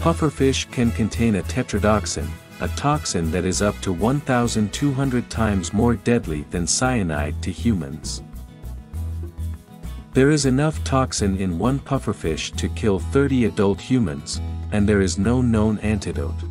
Pufferfish can contain a tetrodotoxin, a toxin that is up to 1,200 times more deadly than cyanide to humans. There is enough toxin in one pufferfish to kill 30 adult humans, and there is no known antidote.